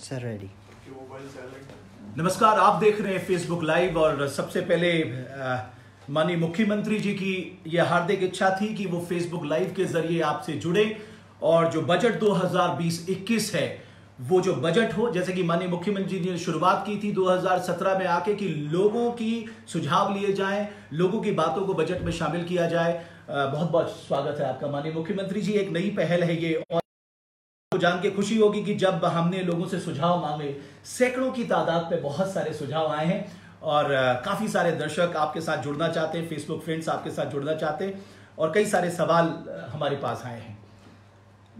Sir ready नमस्कार, आप देख रहे हैं फेसबुक लाइव और सबसे पहले माननीय मुख्यमंत्री जी की यह हार्दिक इच्छा थी कि वो फेसबुक लाइव के ज़रिए आपसे जुड़े और जो बजट 2020-21 है, वो जो बजट हो, जैसे कि माननीय मुख्यमंत्री जी ने शुरुआत की थी 2017 में आके कि लोगों की सुझाव लिए जाएँ, लोगों की बातों को बजट में शामिल किया जाए। बहुत बहुत स्वागत है आपका। माननीय मुख्यमंत्री जी, एक नई पहल है ये और जान के खुशी होगी कि जब हमने लोगों से सुझाव मांगे, सैकड़ों की तादाद पे बहुत सारे सुझाव आए हैं और काफ़ी सारे दर्शक आपके साथ जुड़ना चाहते हैं फेसबुक फ्रेंड्स आपके साथ जुड़ना चाहते हैं और कई सारे सवाल हमारे पास आए हैं।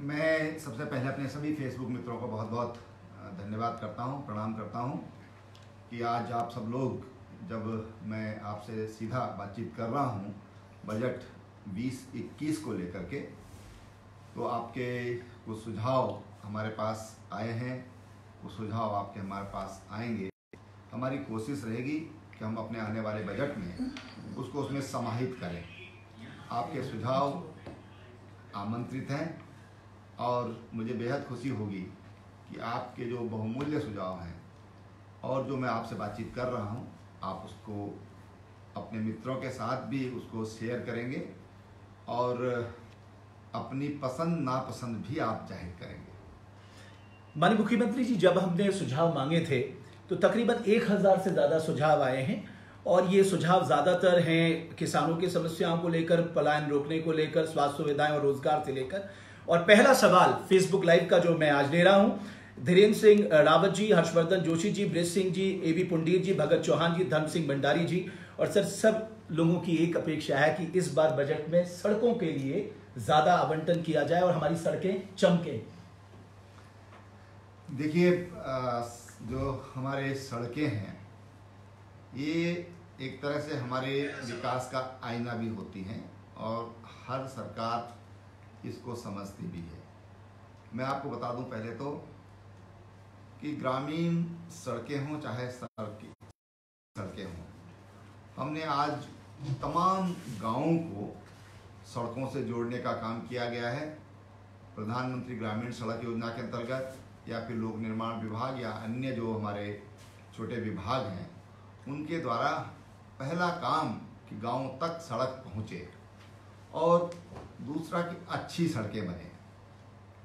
मैं सबसे पहले अपने सभी फेसबुक मित्रों को बहुत बहुत धन्यवाद करता हूँ, प्रणाम करता हूँ कि आज आप सब लोग, जब मैं आपसे सीधा बातचीत कर रहा हूँ बजट 20-21 को लेकर के तो आपके कुछ सुझाव हमारे पास आए हैं, वो सुझाव आपके हमारे पास आएँगे। हमारी कोशिश रहेगी कि हम अपने आने वाले बजट में उसको उसमें समाहित करें। आपके सुझाव आमंत्रित हैं और मुझे बेहद खुशी होगी कि आपके जो बहुमूल्य सुझाव हैं और जो मैं आपसे बातचीत कर रहा हूँ, आप उसको अपने मित्रों के साथ भी उसको शेयर करेंगे और अपनी पसंद, नापसंद भी आप ज़ाहिर करेंगे। माननीय मुख्यमंत्री जी, जब हमने सुझाव मांगे थे तो तकरीबन एक हज़ार से ज़्यादा सुझाव आए हैं और ये सुझाव ज़्यादातर हैं किसानों की समस्याओं को लेकर, पलायन रोकने को लेकर, स्वास्थ्य सुविधाएँ और रोज़गार से लेकर। और पहला सवाल फेसबुक लाइव का जो मैं आज ले रहा हूँ, धीरेन्द्र सिंह रावत जी, हर्षवर्धन जोशी जी, ब्रिज सिंह जी, ए बी पुंडीर जी, भगत चौहान जी, धर्म सिंह भंडारी जी और सर, सब लोगों की एक अपेक्षा है कि इस बार बजट में सड़कों के लिए ज़्यादा आवंटन किया जाए और हमारी सड़कें चमके। देखिए जो हमारे सड़कें हैं, ये एक तरह से हमारे विकास का आईना भी होती हैं और हर सरकार इसको समझती भी है। मैं आपको बता दूँ पहले तो कि ग्रामीण सड़कें हों, चाहे सड़कें सड़कें हों, हमने आज तमाम गाँवों को सड़कों से जोड़ने का काम किया गया है। प्रधानमंत्री ग्रामीण सड़क योजना के अंतर्गत या फिर लोक निर्माण विभाग या अन्य जो हमारे छोटे विभाग हैं, उनके द्वारा पहला काम कि गाँव तक सड़क पहुँचे और दूसरा कि अच्छी सड़कें बने।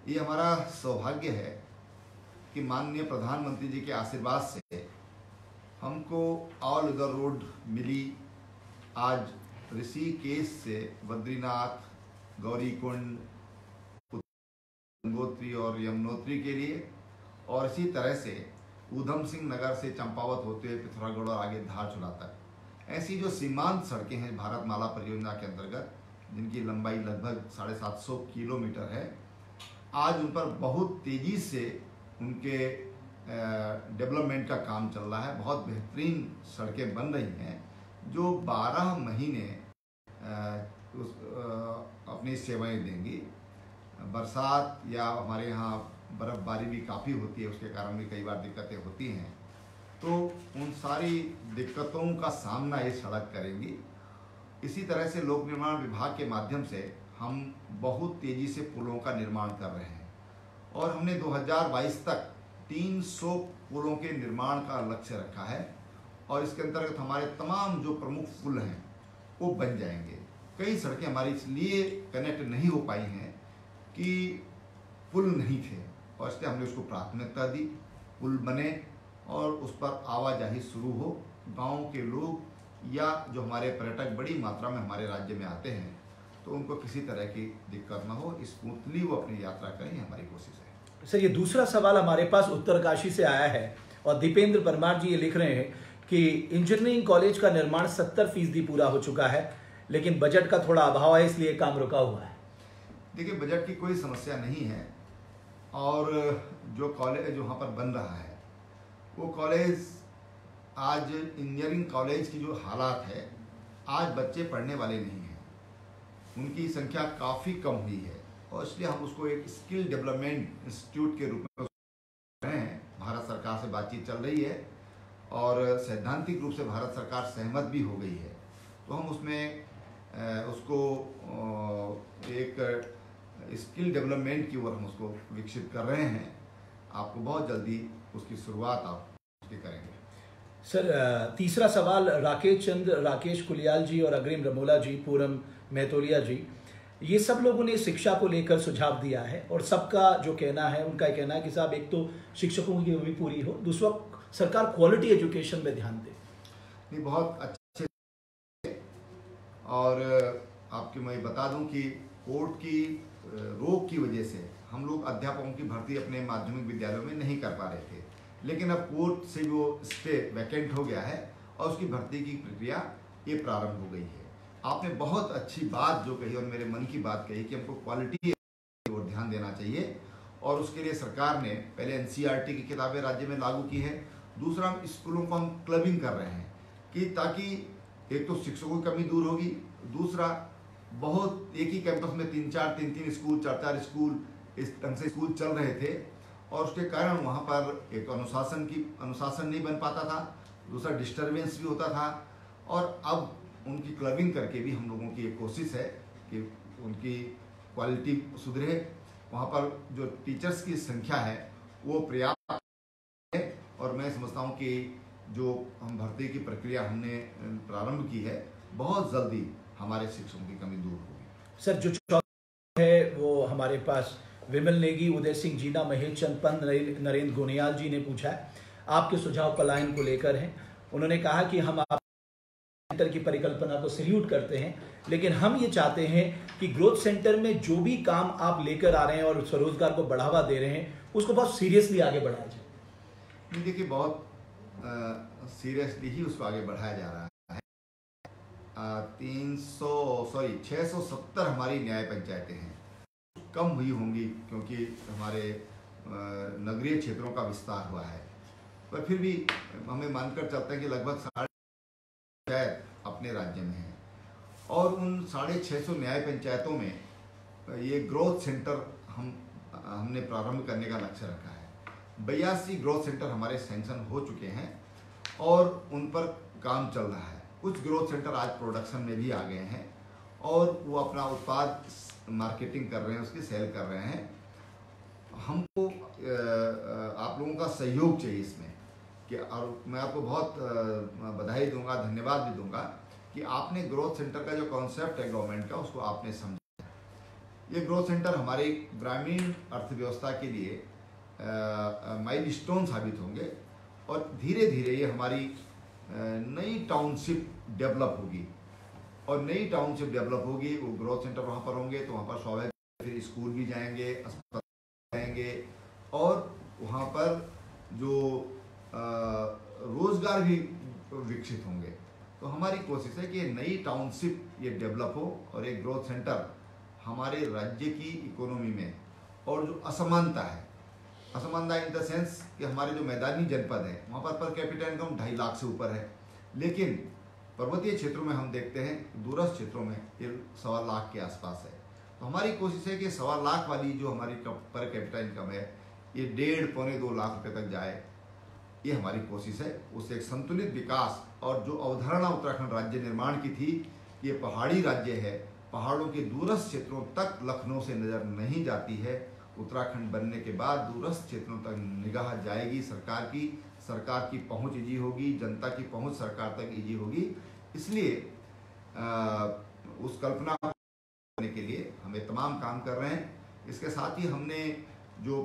ये हमारा सौभाग्य है कि माननीय प्रधानमंत्री जी के आशीर्वाद से हमको ऑल वेदर रोड मिली। आज ऋषिकेश से बद्रीनाथ, गौरीकुंड गंगोत्री और यमुनोत्री के लिए और इसी तरह से ऊधम सिंह नगर से चंपावत होते हुए पिथौरागढ़ और आगे धार धारचूला तक ऐसी जो सीमांत सड़कें हैं भारत माला परियोजना के अंतर्गत, जिनकी लंबाई लगभग साढ़े सात सौ किलोमीटर है, आज उन पर बहुत तेज़ी से उनके डेवलपमेंट का काम चल रहा है। बहुत बेहतरीन सड़कें बन रही हैं, जो 12 महीने उस अपनी सेवाएँ देंगी। बरसात या हमारे यहाँ बर्फबारी भी काफ़ी होती है, उसके कारण भी कई बार दिक्कतें होती हैं। तो उन सारी दिक्कतों का सामना ये सड़क करेंगी। इसी तरह से लोक निर्माण विभाग के माध्यम से हम बहुत तेज़ी से पुलों का निर्माण कर रहे हैं। और हमने 2022 तक 300 पुलों के निर्माण का लक्ष्य रखा है और इसके अंतर्गत हमारे तमाम जो प्रमुख पुल हैं, वो बन जाएँगे। कई सड़कें हमारी इसलिए कनेक्ट नहीं हो पाई हैं कि पुल नहीं थे। और इसलिए हमने उसको प्राथमिकता दी, पुल बने और उस पर आवाजाही शुरू हो। गाँव के लोग या जो हमारे पर्यटक बड़ी मात्रा में हमारे राज्य में आते हैं तो उनको किसी तरह की दिक्कत ना हो। स्मूथली वो अपनी यात्रा करें, हमारी कोशिश है। सर, ये दूसरा सवाल हमारे पास उत्तरकाशी से आया है और दीपेंद्र परमार जी ये लिख रहे हैं कि इंजीनियरिंग कॉलेज का निर्माण सत्तर फ़ीसदी पूरा हो चुका है। लेकिन बजट का थोड़ा अभाव है, इसलिए काम रुका हुआ है। देखिए बजट की कोई समस्या नहीं है और जो कॉलेज वहाँ पर बन रहा है, वो कॉलेज आज इंजीनियरिंग कॉलेज की जो हालात है, आज बच्चे पढ़ने वाले नहीं हैं। उनकी संख्या काफ़ी कम हुई है और इसलिए हम उसको एक स्किल डेवलपमेंट इंस्टीट्यूट के रूप में रहे हैं। भारत सरकार से बातचीत चल रही है और सैद्धांतिक रूप से भारत सरकार सहमत भी हो गई है। तो हम उसमें उसको एक स्किल डेवलपमेंट की ओर हम उसको विकसित कर रहे हैं। आपको बहुत जल्दी उसकी शुरुआत आप उसकी करेंगे। सर तीसरा सवाल राकेश चंद्र राकेश कुलियाल जी और अग्रिम रमोला जी पूरम मेहतोलिया जी। ये सब लोगों ने शिक्षा को लेकर सुझाव दिया है और सबका जो कहना है उनका कहना है कि साहब एक तो शिक्षकों की भी पूरी हो दूसरा सरकार क्वालिटी एजुकेशन में ध्यान दे। नहीं बहुत अच्छे और आपके मैं बता दूँ कि कोर्ट की रोक की वजह से हम लोग अध्यापकों की भर्ती अपने माध्यमिक विद्यालयों में नहीं कर पा रहे थे। लेकिन अब कोर्ट से वो स्टे वैकेंट हो गया है और उसकी भर्ती की प्रक्रिया ये प्रारंभ हो गई है। आपने बहुत अच्छी बात जो कही और मेरे मन की बात कही कि हमको क्वालिटी और ध्यान देना चाहिए और उसके लिए सरकार ने पहले एनसीईआरटी की किताबें राज्य में लागू की है। दूसरा, हम स्कूलों को हम क्लबिंग कर रहे हैं कि ताकि एक तो शिक्षकों की कमी दूर होगी, दूसरा, बहुत एक ही कैंपस में तीन चार, तीन तीन स्कूल, चार चार स्कूल, इस ढंग से स्कूल चल रहे थे और उसके कारण वहाँ पर एक अनुशासन की, अनुशासन नहीं बन पाता था, दूसरा डिस्टरबेंस भी होता था और अब उनकी क्लबिंग करके भी हम लोगों की एक कोशिश है कि उनकी क्वालिटी सुधरे। वहाँ पर जो टीचर्स की संख्या है, वो पर्याप्त है और मैं समझता हूँ कि जो हम भर्ती की प्रक्रिया हमने प्रारंभ की है बहुत जल्दी हमारे शिक्षकों की कमी दूर होगी। सर जो है वो हमारे पास विमल नेगी उदय सिंह जीना महेश चंद पंत नरेंद्र गोनियाल जी ने पूछा है। आपके सुझाव पलायन को लेकर हैं। उन्होंने कहा कि हम आप सेंटर की परिकल्पना को सल्यूट करते हैं लेकिन हम ये चाहते हैं कि ग्रोथ सेंटर में जो भी काम आप लेकर आ रहे हैं और स्वरोजगार को बढ़ावा दे रहे हैं उसको बहुत सीरियसली आगे बढ़ाया जाए। देखिए बहुत सीरियसली ही उसको आगे बढ़ाया जा रहा है। तीन सौ सॉरी छः सौ सत्तर हमारी न्याय पंचायतें हैं। कम हुई होंगी क्योंकि हमारे नगरीय क्षेत्रों का विस्तार हुआ है। पर फिर भी हमें मानकर चलते हैं कि लगभग साढ़े पंचायत अपने राज्य में है। और उन साढ़े छः सौ न्याय पंचायतों में ये ग्रोथ सेंटर हम, हमने प्रारंभ करने का लक्ष्य रखा है। बयासी ग्रोथ सेंटर हमारे सेंक्शन हो चुके हैं और उन पर काम चल रहा है। कुछ ग्रोथ सेंटर आज प्रोडक्शन में भी आ गए हैं और वो अपना उत्पाद मार्केटिंग कर रहे हैं, उसकी सेल कर रहे हैं। हमको आप लोगों का सहयोग चाहिए इसमें कि और मैं आपको बहुत बधाई दूँगा, धन्यवाद भी दूँगा कि आपने ग्रोथ सेंटर का जो कॉन्सेप्ट है गवर्नमेंट का, उसको आपने समझा। ये ग्रोथ सेंटर हमारी ग्रामीण अर्थव्यवस्था के लिए माइल स्टोन साबित होंगे और धीरे धीरे ये हमारी नई टाउनशिप डेवलप होगी। और नई टाउनशिप डेवलप होगी, वो ग्रोथ सेंटर वहाँ पर होंगे तो वहाँ पर स्वाभाविक फिर स्कूल भी जाएँगे, अस्पताल जाएँगे और वहाँ पर जो रोज़गार भी विकसित होंगे। तो हमारी कोशिश है कि नई टाउनशिप ये डेवलप हो और एक ग्रोथ सेंटर हमारे राज्य की इकोनॉमी में और जो असमानता है असमानता इन द सेंस कि हमारे जो मैदानी जनपद है, वहाँ पर पर कैपिटल इनकम ढाई लाख से ऊपर है। लेकिन पर्वतीय क्षेत्रों में हम देखते हैं दूरस्थ क्षेत्रों में ये सवा लाख के आसपास है। तो हमारी कोशिश है कि सवा लाख वाली जो हमारी पर कैपिटल इनकम है, ये डेढ़ पौने दो लाख रुपये तक जाए। ये हमारी कोशिश है। उससे एक संतुलित विकास और जो अवधारणा उत्तराखंड राज्य निर्माण की थी, ये पहाड़ी राज्य है। पहाड़ों के दूरस्थ क्षेत्रों तक लखनऊ से नज़र नहीं जाती है। उत्तराखंड बनने के बाद दूरस्थ क्षेत्रों तक निगाह जाएगी सरकार की सरकार की पहुँच ईजी होगी, जनता की पहुँच सरकार तक ईजी होगी। इसलिए उस कल्पना करने के लिए हम तमाम काम कर रहे हैं। इसके साथ ही हमने जो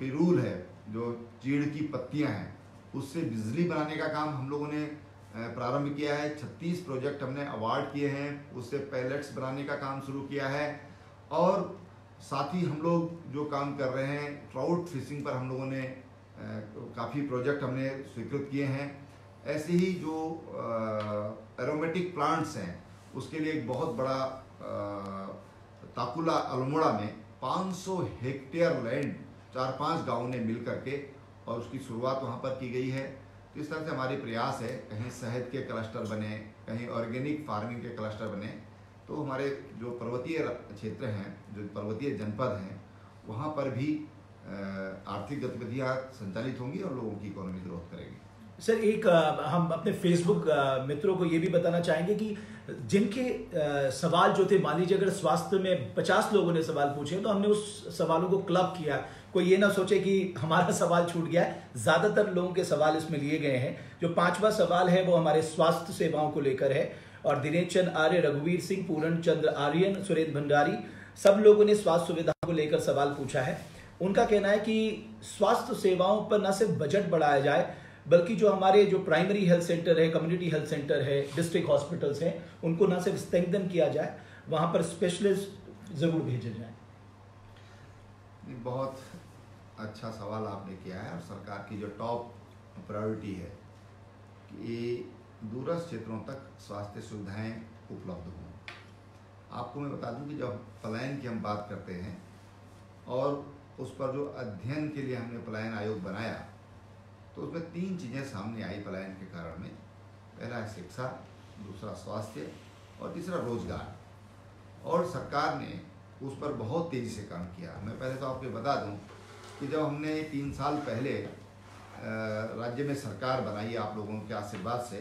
पिरूल है, जो चीड़ की पत्तियाँ हैं, उससे बिजली बनाने का काम हम लोगों ने प्रारंभ किया है। 36 प्रोजेक्ट हमने अवार्ड किए हैं, उससे पैलेट्स बनाने का काम शुरू किया है। और साथ ही हम लोग जो काम कर रहे हैं ट्राउट फिशिंग पर हम लोगों ने काफ़ी प्रोजेक्ट हमने स्वीकृत किए हैं। ऐसे ही जो एरोमेटिक प्लांट्स हैं, उसके लिए एक बहुत बड़ा ताकुला अल्मोड़ा में 500 हेक्टेयर लैंड चार पाँच गाँव ने मिल करके और उसकी शुरुआत वहाँ पर की गई है। तो इस तरह से हमारे प्रयास है, कहीं शहद के क्लस्टर बने, कहीं ऑर्गेनिक फ़ार्मिंग के क्लस्टर बने तो हमारे जो पर्वतीय क्षेत्र हैं, जो पर्वतीय जनपद हैं, वहाँ पर भी आर्थिक गतिविधियाँ संचालित होंगी और लोगों की इकोनॉमी ग्रोथ करेगी। सर, एक हम अपने फेसबुक मित्रों को ये भी बताना चाहेंगे कि जिनके सवाल जो थे, मान लीजिए अगर स्वास्थ्य में 50 लोगों ने सवाल पूछे तो हमने उस सवालों को क्लब किया। कोई ये ना सोचे कि हमारा सवाल छूट गया। ज़्यादातर लोगों के सवाल इसमें लिए गए हैं। जो पांचवा सवाल है, वो हमारे स्वास्थ्य सेवाओं को लेकर है। और दिनेश चंद आर्य, रघुवीर सिंह, पूरण चंद्र आर्यन, सुरेंद्र भंडारी, सब लोगों ने स्वास्थ्य सुविधाओं को लेकर सवाल पूछा है। उनका कहना है कि स्वास्थ्य सेवाओं पर न सिर्फ़ बजट बढ़ाया जाए, बल्कि जो हमारे जो प्राइमरी हेल्थ सेंटर है कम्युनिटी हेल्थ सेंटर है डिस्ट्रिक्ट हॉस्पिटल्स हैं, उनको न सिर्फ़ स्ट्रेंथन किया जाए, वहाँ पर स्पेशलिस्ट ज़रूर भेजे जाए। बहुत अच्छा सवाल आपने किया है और सरकार की जो टॉप प्रायोरिटी है, कि दूरस्थ क्षेत्रों तक स्वास्थ्य सुविधाएँ उपलब्ध हों। आपको मैं बता दूँ कि जब पलायन की हम बात करते हैं और उस पर जो अध्ययन के लिए हमने पलायन आयोग बनाया तो उसमें तीन चीज़ें सामने आई पलायन के कारण में। पहला है शिक्षा, दूसरा स्वास्थ्य और तीसरा रोज़गार। और सरकार ने उस पर बहुत तेज़ी से काम किया। मैं पहले तो आपको बता दूँ कि जब हमने तीन साल पहले राज्य में सरकार बनाई आप लोगों के आशीर्वाद से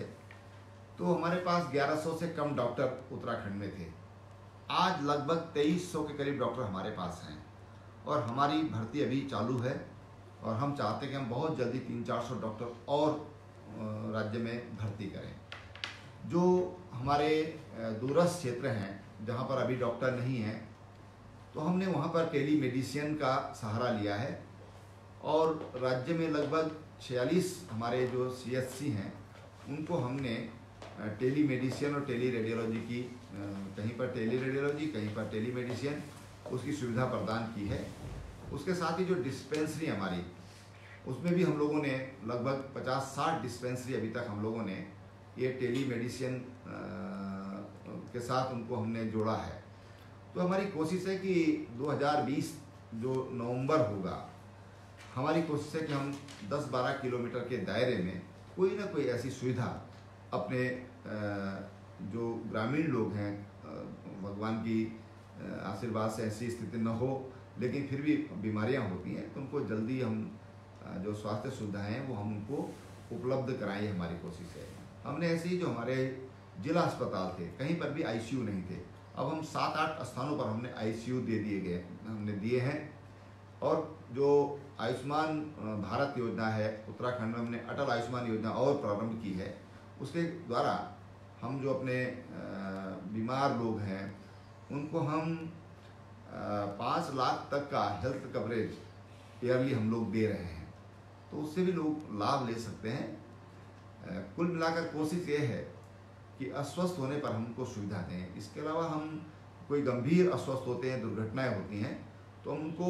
तो हमारे पास 1100 से कम डॉक्टर उत्तराखंड में थे। आज लगभग 2300 के करीब डॉक्टर हमारे पास हैं और हमारी भर्ती अभी चालू है और हम चाहते हैं कि हम बहुत जल्दी तीन चार सौ डॉक्टर और राज्य में भर्ती करें। जो हमारे दूरस्थ क्षेत्र हैं, जहाँ पर अभी डॉक्टर नहीं हैं तो हमने वहाँ पर टेली मेडिसिन का सहारा लिया है और राज्य में लगभग छियालीस हमारे जो सीएचसी हैं, उनको हमने टेली मेडिसिन और टेली रेडियोलॉजी की कहीं पर टेली रेडियोलॉजी कहीं पर टेली मेडिसिन उसकी सुविधा प्रदान की है। उसके साथ ही जो डिस्पेंसरी हमारी, उसमें भी हम लोगों ने लगभग 50-60 डिस्पेंसरी अभी तक हम लोगों ने ये टेली मेडिसिन के साथ उनको हमने जोड़ा है। तो हमारी कोशिश है कि 2020 जो नवंबर होगा, हमारी कोशिश है कि हम 10-12 किलोमीटर के दायरे में कोई ना कोई ऐसी सुविधा अपने जो ग्रामीण लोग हैं भगवान की आशीर्वाद से ऐसी स्थिति न हो, लेकिन फिर भी बीमारियाँ होती हैं तो उनको जल्दी हम जो स्वास्थ्य सुविधाएँ हैं, वो हम उनको उपलब्ध कराएँ हमारी कोशिश है। हमने ऐसे ही जो हमारे जिला अस्पताल थे, कहीं पर भी आईसीयू नहीं थे, अब हम सात आठ स्थानों पर हमने आईसीयू दे दिए गए, हमने दिए हैं, और जो आयुष्मान भारत योजना है, उत्तराखंड में हमने अटल आयुष्मान योजना और प्रारंभ की है उसके द्वारा हम जो अपने बीमार लोग हैं, उनको हम पाँच लाख तक का हेल्थ कवरेज ईयरली हम लोग दे रहे हैं। तो उससे भी लोग लाभ ले सकते हैं। कुल मिलाकर कोशिश ये है कि अस्वस्थ होने पर हमको सुविधा दें। इसके अलावा हम कोई गंभीर अस्वस्थ होते हैं, दुर्घटनाएँ होती हैं तो हम उनको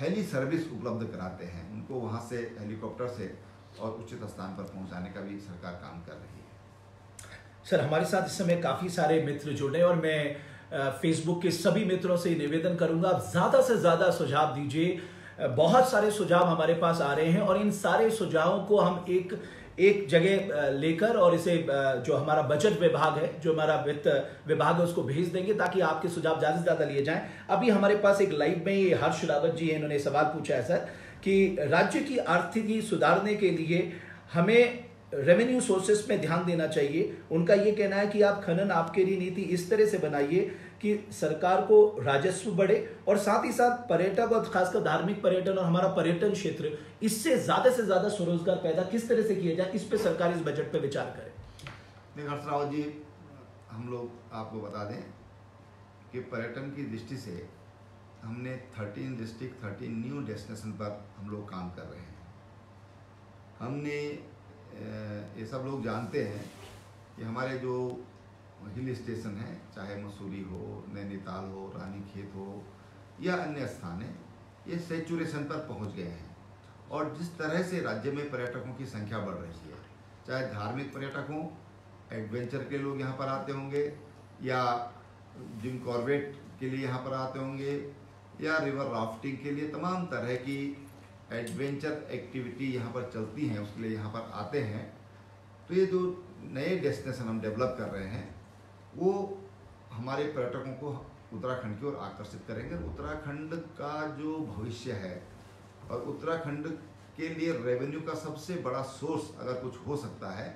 हेली सर्विस उपलब्ध कराते हैं। उनको वहाँ से हेलीकॉप्टर से और उचित स्थान पर पहुँचाने का भी सरकार काम कर रही है। सर, हमारे साथ इस समय काफ़ी सारे मित्र जुड़े और मैं फेसबुक के सभी मित्रों से निवेदन करूँगा ज़्यादा से ज़्यादा सुझाव दीजिए। बहुत सारे सुझाव हमारे पास आ रहे हैं और इन सारे सुझावों को हम एक एक जगह लेकर और इसे जो हमारा बजट विभाग है, जो हमारा वित्त विभाग है, उसको भेज देंगे ताकि आपके सुझाव ज़्यादा से ज़्यादा लिए जाएँ। अभी हमारे पास एक लाइव में ये हर्ष रावत जी इन्होंने सवाल पूछा है, सर। कि राज्य की आर्थिकी सुधारने के लिए हमें रेवेन्यू सोर्सेस में ध्यान देना चाहिए। उनका ये कहना है कि आप खनन आपके लिए नीति इस तरह से बनाइए कि सरकार को राजस्व बढ़े और साथ ही साथ पर्यटक और खासकर धार्मिक पर्यटन और हमारा पर्यटन क्षेत्र, इससे ज़्यादा से ज़्यादा स्वरोजगार पैदा किस तरह से किया जाए, इस पर सरकार इस बजट पर विचार करे। रावत जी, हम लोग आपको बता दें कि पर्यटन की दृष्टि से हमने 13 डिस्ट्रिक्ट 13 न्यू डेस्टिनेशन पर हम लोग काम कर रहे हैं। हमने ये सब लोग जानते हैं कि हमारे जो हिल स्टेशन हैं, चाहे मसूरी हो, नैनीताल हो रानी खेत हो, या अन्य स्थान हैं, ये सेचुरेशन पर पहुँच गए हैं। और जिस तरह से राज्य में पर्यटकों की संख्या बढ़ रही है, चाहे धार्मिक पर्यटक हों एडवेंचर के लोग यहाँ पर आते होंगे, या जिम कॉर्बेट के लिए यहाँ पर आते होंगे या रिवर राफ्टिंग के लिए तमाम तरह की एडवेंचर एक्टिविटी यहाँ पर चलती हैं, उसके लिए यहाँ पर आते हैं। तो ये जो नए डेस्टिनेशन हम डेवलप कर रहे हैं, वो हमारे पर्यटकों को उत्तराखंड की ओर आकर्षित करेंगे। उत्तराखंड का जो भविष्य है और उत्तराखंड के लिए रेवेन्यू का सबसे बड़ा सोर्स अगर कुछ हो सकता है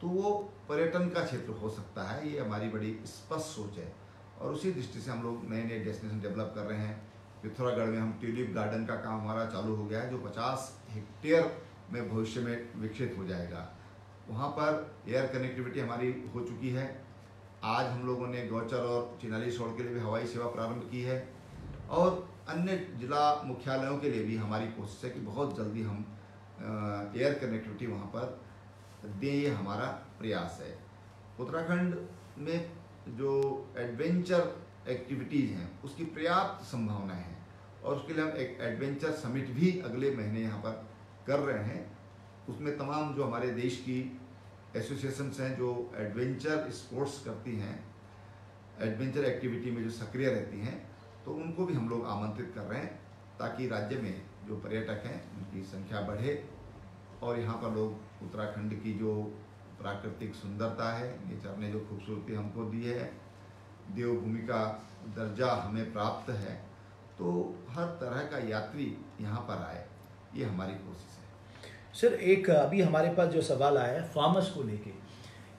तो वो पर्यटन का क्षेत्र हो सकता है। ये हमारी बड़ी स्पष्ट सोच है। और उसी दृष्टि से हम लोग नए नए डेस्टिनेशन डेवलप कर रहे हैं। पिथौरागढ़ में हम ट्यूलिप गार्डन का काम हमारा चालू हो गया है, जो 50 हेक्टेयर में भविष्य में विकसित हो जाएगा। वहाँ पर एयर कनेक्टिविटी हमारी हो चुकी है। आज हम लोगों ने गौचर और चिनाली शोर के लिए भी हवाई सेवा प्रारंभ की है और अन्य जिला मुख्यालयों के लिए भी हमारी कोशिश है कि बहुत जल्दी हम एयर कनेक्टिविटी वहाँ पर दें ये हमारा प्रयास है। उत्तराखंड में जो एडवेंचर एक्टिविटीज़ हैं, उसकी पर्याप्त संभावना है और उसके लिए हम एक एडवेंचर समिट भी अगले महीने यहाँ पर कर रहे हैं। उसमें तमाम जो हमारे देश की एसोसिएशंस हैं, जो एडवेंचर स्पोर्ट्स करती हैं एडवेंचर एक्टिविटी में जो सक्रिय रहती हैं तो उनको भी हम लोग आमंत्रित कर रहे हैं ताकि राज्य में जो पर्यटक हैं, उनकी संख्या बढ़े और यहाँ पर लोग उत्तराखंड की जो प्राकृतिक सुंदरता है नेचर ने जो खूबसूरती हमको दी है देवभूमि का दर्जा हमें प्राप्त है तो हर तरह का यात्री यहाँ पर आए। ये हमारी कोशिश है। सर एक अभी हमारे पास जो सवाल आया है फार्मर्स को लेके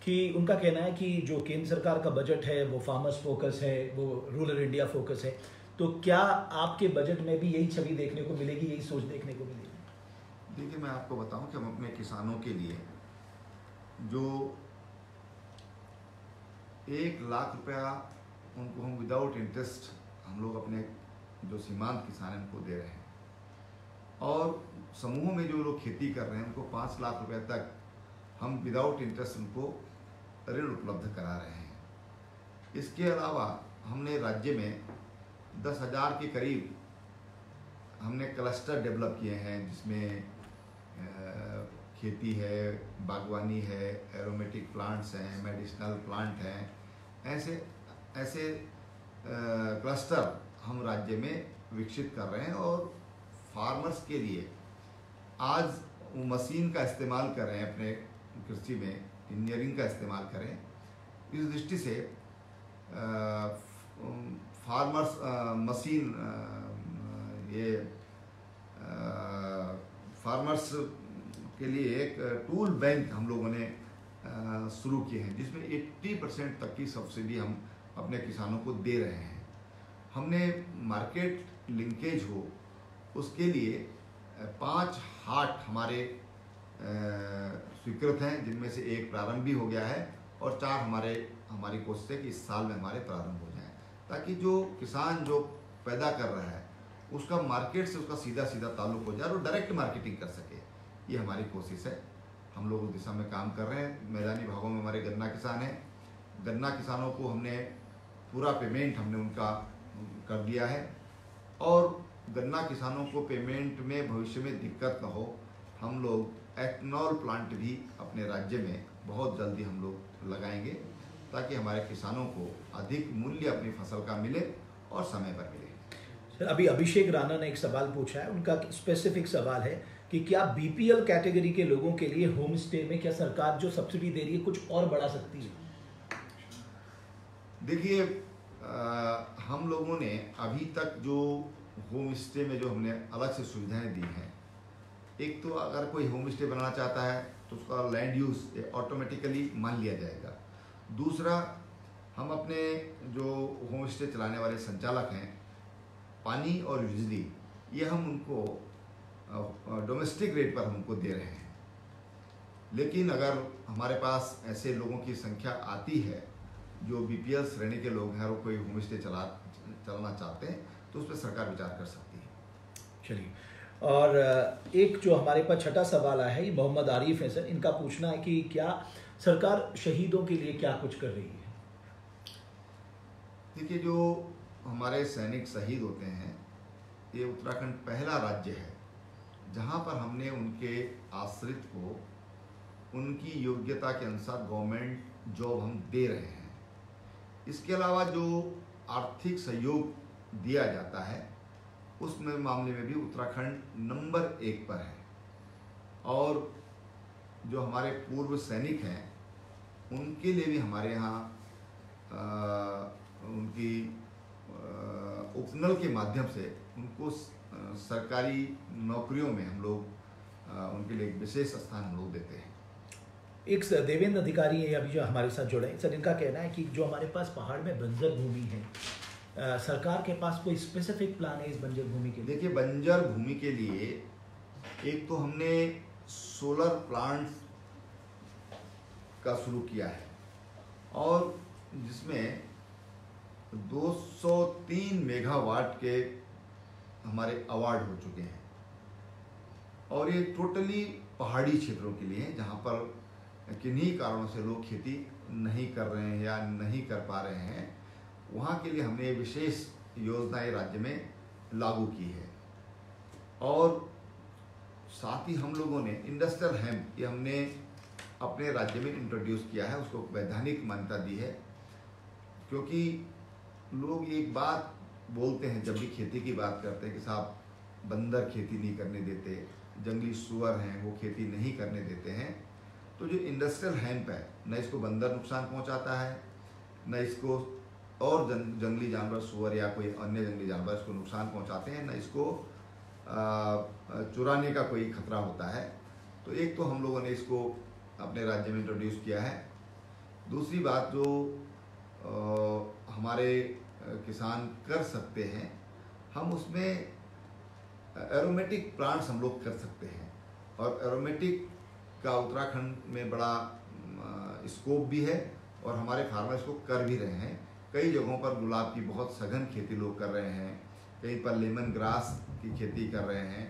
कि उनका कहना है कि जो केंद्र सरकार का बजट है वो फार्मर्स फोकस है वो रूरल इंडिया फोकस है तो क्या आपके बजट में भी यही छवि देखने को मिलेगी यही सोच देखने को मिलेगी? देखिए मैं आपको बताऊँ कि हम अपने किसानों के लिए जो एक लाख रुपया उनको हम विदाउट इंटरेस्ट हम लोग अपने जो सीमांत किसान हैं, उनको दे रहे हैं। और समूहों में जो लोग खेती कर रहे हैं, उनको पाँच लाख रुपए तक हम विदाउट इंटरेस्ट उनको ऋण उपलब्ध करा रहे हैं। इसके अलावा हमने राज्य में दस हज़ार के करीब हमने क्लस्टर डेवलप किए हैं, जिसमें खेती है, बागवानी है एरोमेटिक प्लांट्स हैं मेडिसिनल प्लांट हैं, ऐसे ऐसे क्लस्टर हम राज्य में विकसित कर रहे हैं और फार्मर्स के लिए आज वो मशीन का इस्तेमाल कर रहे हैं अपने कृषि में इंजीनियरिंग का इस्तेमाल करें इस दृष्टि से फार्मर्स मशीन ये फार्मर्स के लिए एक टूल बैंक हम लोगों ने शुरू किए हैं, जिसमें 80 परसेंट तक की सब्सिडी हम अपने किसानों को दे रहे हैं। हमने मार्केट लिंकेज हो, उसके लिए पाँच हाट हमारे स्वीकृत हैं, जिनमें से एक प्रारंभ भी हो गया है और चार हमारे, हमारी कोशिश है कि इस साल में हमारे प्रारंभ हो जाएँ। ताकि जो किसान जो पैदा कर रहा है, उसका मार्केट से उसका सीधा सीधा ताल्लुक हो जाए और डायरेक्ट मार्केटिंग कर सके। ये हमारी कोशिश है। हम लोग उस दिशा में काम कर रहे हैं। मैदानी भागों में हमारे गन्ना किसान हैं। गन्ना किसानों को हमने पूरा पेमेंट हमने उनका कर दिया है। और गन्ना किसानों को पेमेंट में भविष्य में दिक्कत न हो हम लोग एथनॉल प्लांट भी अपने राज्य में बहुत जल्दी हम लोग लगाएँगे ताकि हमारे किसानों को अधिक मूल्य अपनी फ़सल का मिले और समय पर मिले। सर अभी अभिषेक राणा ने एक सवाल पूछा है। उनका स्पेसिफिक सवाल है कि क्या बीपीएल कैटेगरी के लोगों के लिए होम स्टे में क्या सरकार जो सब्सिडी दे रही है कुछ और बढ़ा सकती है? देखिए हम लोगों ने अभी तक जो होम स्टे में जो हमने अलग से सुविधाएँ दी हैं, एक तो अगर कोई होम स्टे बनाना चाहता है तो उसका लैंड यूज़ ऑटोमेटिकली मान लिया जाएगा। दूसरा, हम अपने जो होम स्टे चलाने वाले संचालक हैं, पानी और बिजली, ये हम उनको डोमेस्टिक रेट पर हमको दे रहे हैं। लेकिन अगर हमारे पास ऐसे लोगों की संख्या आती है जो बीपीएल श्रेणी के लोग हैं और कोई होम स्टे चला चलाना चाहते हैं तो उस पर सरकार विचार कर सकती है। चलिए। और एक जो हमारे पास छठा सवाल आया है मोहम्मद आरिफ है सर। इनका पूछना है कि क्या सरकार शहीदों के लिए क्या कुछ कर रही है? देखिए जो हमारे सैनिक शहीद होते हैं ये उत्तराखंड पहला राज्य है जहाँ पर हमने उनके आश्रित को उनकी योग्यता के अनुसार गवर्नमेंट जॉब हम दे रहे हैं। इसके अलावा जो आर्थिक सहयोग दिया जाता है, उसमें मामले में भी उत्तराखंड नंबर एक पर है। और जो हमारे पूर्व सैनिक हैं, उनके लिए भी हमारे यहाँ उनकी उपनल के माध्यम से उनको सरकारी नौकरियों में हम लोग उनके लिए एक विशेष स्थान हम लोग देते हैं। एक देवेंद्र अधिकारी है अभी जो हमारे साथ जुड़े हैं सर इनका कहना है कि जो हमारे पास पहाड़ में बंजर भूमि है अ, सरकार के पास कोई स्पेसिफिक प्लान है इस बंजर भूमि के देखिए बंजर भूमि के लिए एक तो हमने सोलर प्लांट्स का शुरू किया है और जिसमें 203 मेगावाट के हमारे अवार्ड हो चुके हैं। और ये टोटली पहाड़ी क्षेत्रों के लिए है जहाँ पर किन्हीं कारणों से लोग खेती नहीं कर रहे हैं या नहीं कर पा रहे हैं, वहाँ के लिए हमने विशेष योजनाएँ राज्य में लागू की है। और साथ ही हम लोगों ने इंडस्ट्रियल हेम्प, ये हमने अपने राज्य में इंट्रोड्यूस किया है, उसको वैधानिक मान्यता दी है, क्योंकि लोग एक बात बोलते हैं, जब भी खेती की बात करते हैं कि साहब बंदर खेती नहीं करने देते, जंगली सुअर हैं, वो खेती नहीं करने देते हैं तो जो इंडस्ट्रियल हेम्प है न इसको बंदर नुकसान पहुंचाता है न इसको और जं, जंगली जानवर सुअर या कोई अन्य जंगली जानवर इसको नुकसान पहुंचाते हैं न इसको चुराने का कोई खतरा होता है। तो एक तो हम लोगों ने इसको अपने राज्य में इंट्रोड्यूस किया है। दूसरी बात जो आ, हमारे किसान कर सकते हैं हम उसमें एरोमेटिक प्लांट्स हम लोग कर सकते हैं। और एरोमेटिक का उत्तराखंड में बड़ा स्कोप भी है और हमारे फार्मर इसको कर भी रहे हैं। कई जगहों पर गुलाब की बहुत सघन खेती लोग कर रहे हैं। कहीं पर लेमन ग्रास की खेती कर रहे हैं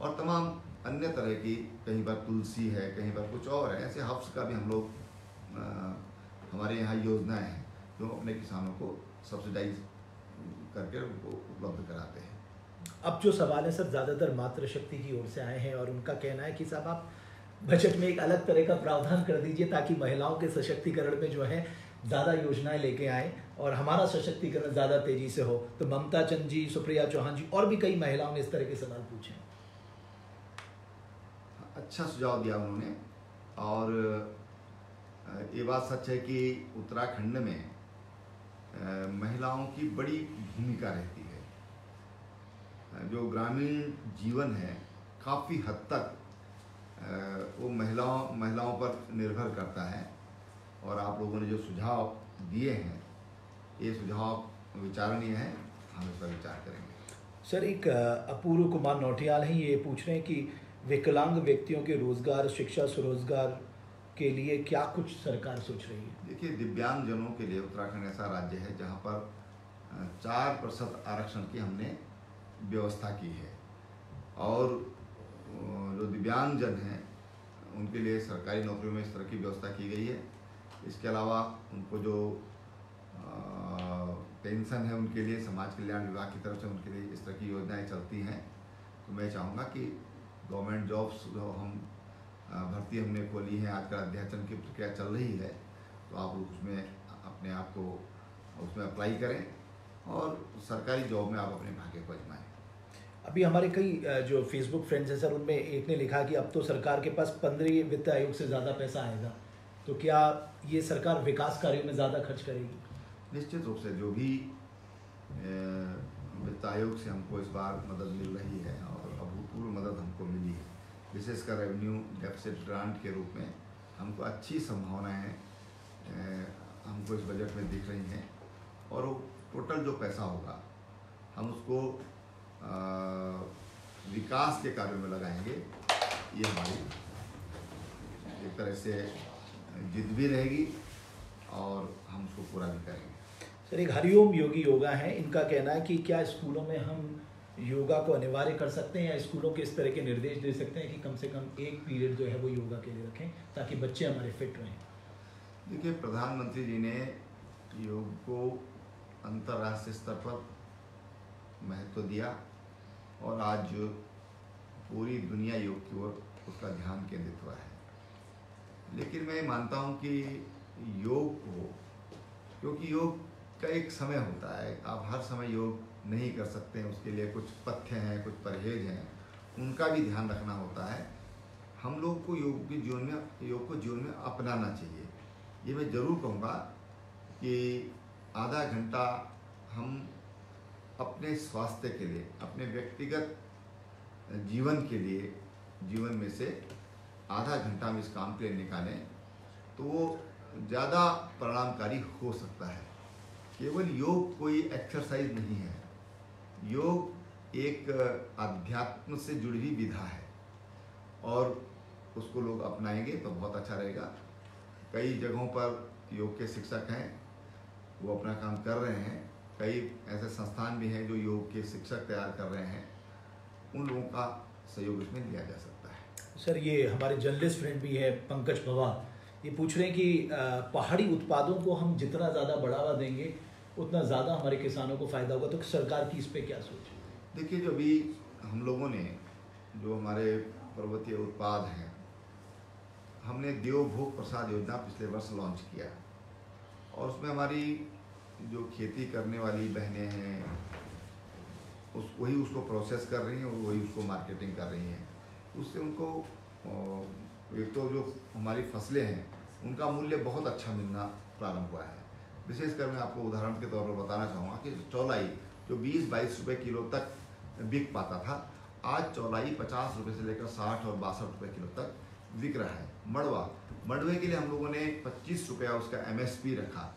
और तमाम अन्य तरह की, कहीं पर तुलसी है, कहीं पर कुछ और है। ऐसे हफ्स का भी हम लोग हमारे यहाँ योजनाएँ हैं जो अपने किसानों को सब्सिडाइज करके उनको उपलब्ध कराते हैं। अब जो सवाल है सर, ज़्यादातर मातृशक्ति की ओर से आए हैं और उनका कहना है कि साहब आप बजट में एक अलग तरह का प्रावधान कर दीजिए ताकि महिलाओं के सशक्तिकरण में जो है ज़्यादा योजनाएँ लेके आए और हमारा सशक्तिकरण ज़्यादा तेज़ी से हो। तो ममता चंद जी, सुप्रिया चौहान जी और भी कई महिलाओं ने इस तरह के सवाल पूछे अच्छा सुझाव दिया उन्होंने और ये बात सच है कि उत्तराखंड में महिलाओं की बड़ी भूमिका रहती है। जो ग्रामीण जीवन है, काफ़ी हद तक वो महिलाओं महिलाओं पर निर्भर करता है और आप लोगों ने जो सुझाव दिए हैं ये सुझाव विचारणीय है हम इस पर विचार करेंगे। सर एक अपूर्व कुमार नौटियाल हैं ये पूछ रहे हैं कि विकलांग व्यक्तियों के रोज़गार शिक्षा स्वरोजगार के लिए क्या कुछ सरकार सोच रही है? देखिए दिव्यांग जनों के लिए उत्तराखंड ऐसा राज्य है जहाँ पर चार प्रतिशत आरक्षण की हमने व्यवस्था की है। और जो दिव्यांग जन हैं, उनके लिए सरकारी नौकरियों में इस तरह की व्यवस्था की गई है। इसके अलावा उनको जो पेंशन है, उनके लिए, समाज कल्याण विभाग की तरफ़ से उनके लिए इस तरह की योजनाएँ चलती हैं। तो मैं चाहूँगा कि गवर्नमेंट जॉब्स जो हम भर्ती हमने खोली है, आजकल अध्याचन की प्रक्रिया चल रही है तो आप उसमें अपने आप को, उसमें अप्लाई करें और सरकारी जॉब में आप अपने भाग्य को अजमाएँ अभी हमारे कई जो फेसबुक फ्रेंड्स हैं सर, उनमें एक ने लिखा कि अब तो सरकार के पास पंद्रह वित्त आयोग से ज़्यादा पैसा आएगा। तो क्या ये सरकार विकास कार्यों में ज़्यादा खर्च करेगी? निश्चित रूप से जो भी वित्त आयोग से हमको इस बार मदद मिल रही है और अभूतपूर्व मदद हमको मिली है विशेषकर रेवेन्यू डेफिसिट ग्रांट के रूप में हमको अच्छी संभावनाएँ हमको इस बजट में दिख रही हैं। और वो टोटल जो पैसा होगा, हम उसको विकास के कार्यों में लगाएँगे। ये हमारी एक तरह से जिद भी रहेगी और हम उसको पूरा भी करेंगे। सर एक हरिओम योगी योगा है। इनका कहना है कि क्या स्कूलों में हम योगा को अनिवार्य कर सकते हैं या स्कूलों के इस तरह के निर्देश दे सकते हैं कि कम से कम एक पीरियड जो है वो योगा के लिए रखें ताकि बच्चे हमारे फिट रहें? देखिए प्रधानमंत्री जी ने योग को अंतर्राष्ट्रीय स्तर पर महत्व दिया और आज पूरी दुनिया योग की ओर उसका ध्यान केंद्रित हुआ है। लेकिन मैं मानता हूँ कि योग को, क्योंकि योग का एक समय होता है, आप हर समय योग नहीं कर सकते हैं, उसके लिए कुछ पथ्य हैं, कुछ परहेज हैं, उनका भी ध्यान रखना होता है। हम लोग को योग के जीवन में, योग को जीवन में अपनाना चाहिए। ये मैं ज़रूर कहूँगा कि आधा घंटा हम अपने स्वास्थ्य के लिए, अपने व्यक्तिगत जीवन के लिए, जीवन में से आधा घंटा हम इस काम के लिए निकालें तो वो ज़्यादा परिणामकारी हो सकता है। केवल योग कोई एक्सरसाइज नहीं है। योग एक अध्यात्म से जुड़ी हुई विधा है और उसको लोग अपनाएँगे तो बहुत अच्छा रहेगा। कई जगहों पर योग के शिक्षक हैं, वो अपना काम कर रहे हैं। कई ऐसे संस्थान भी हैं जो योग के शिक्षक तैयार कर रहे हैं। उन लोगों का सहयोग इसमें लिया जा सकता है। सर ये हमारे जर्नलिस्ट फ्रेंड भी है पंकज पवार। ये पूछ रहे हैं कि पहाड़ी उत्पादों को हम जितना ज़्यादा बढ़ावा देंगे उतना ज़्यादा हमारे किसानों को फ़ायदा होगा। तो सरकार की इस पर क्या सोच देखिए जो अभी हम लोगों ने जो हमारे पर्वतीय उत्पाद हैं हमने देवभोग प्रसाद योजना पिछले वर्ष लॉन्च किया। और उसमें हमारी जो खेती करने वाली बहनें हैं, उस, वही उसको प्रोसेस कर रही हैं और वही उसको मार्केटिंग कर रही हैं। उससे उनको एक तो जो हमारी फ़सलें हैं, उनका मूल्य बहुत अच्छा मिलना प्रारंभ हुआ है। विशेषकर मैं आपको उदाहरण के तौर पर बताना चाहूँगा कि चौलाई जो 20-22 रुपए किलो तक बिक पाता था, आज चौलाई 50 रुपए से लेकर 60 और बासठ रुपए किलो तक बिक रहा है। मड़वा, मड़वे के लिए हम लोगों ने पच्चीस रुपया उसका एमएसपी रखा।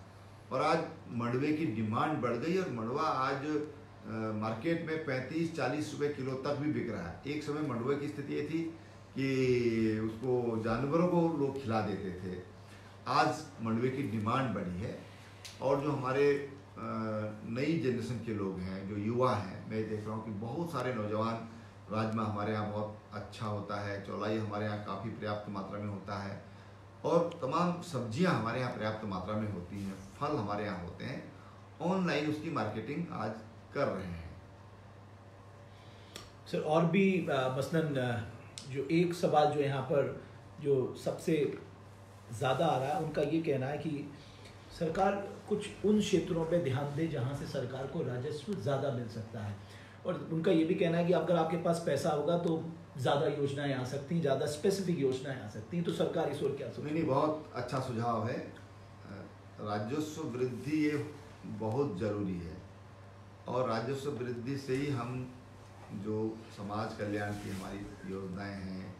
और आज मड़वे की डिमांड बढ़ गई और मड़वा आज मार्केट में पैंतीस, चालीस रुपए किलो तक भी बिक रहा है। एक समय मंडुए की स्थिति ये थी कि उसको जानवरों को लोग खिला देते थे। आज मंडुए की डिमांड बढ़ी है और जो हमारे नई जनरेशन के लोग हैं, जो युवा हैं, मैं देख रहा हूँ कि बहुत सारे नौजवान राजमा हमारे यहाँ बहुत अच्छा होता है, चौलाई हमारे यहाँ काफ़ी पर्याप्त मात्रा में होता है। और तमाम सब्ज़ियाँ हमारे यहाँ पर्याप्त मात्रा में होती हैं, फल हमारे यहाँ होते हैं, ऑनलाइन उसकी मार्केटिंग आज कर रहे हैं। सर, और भी मसलन जो एक सवाल जो यहाँ पर जो सबसे ज़्यादा आ रहा है, उनका ये कहना है कि सरकार कुछ उन क्षेत्रों पे ध्यान दे जहाँ से सरकार को राजस्व ज़्यादा मिल सकता है। और उनका ये भी कहना है कि अगर आपके पास पैसा होगा तो ज़्यादा योजनाएँ आ सकती हैं, ज़्यादा स्पेसिफिक योजनाएँ आ सकती हैं तो सरकार इस ओर क्या सोच नहीं बहुत अच्छा सुझाव है। राजस्व वृद्धि ये बहुत ज़रूरी है। और राजस्व वृद्धि से ही हम जो समाज कल्याण की हमारी योजनाएँ हैं,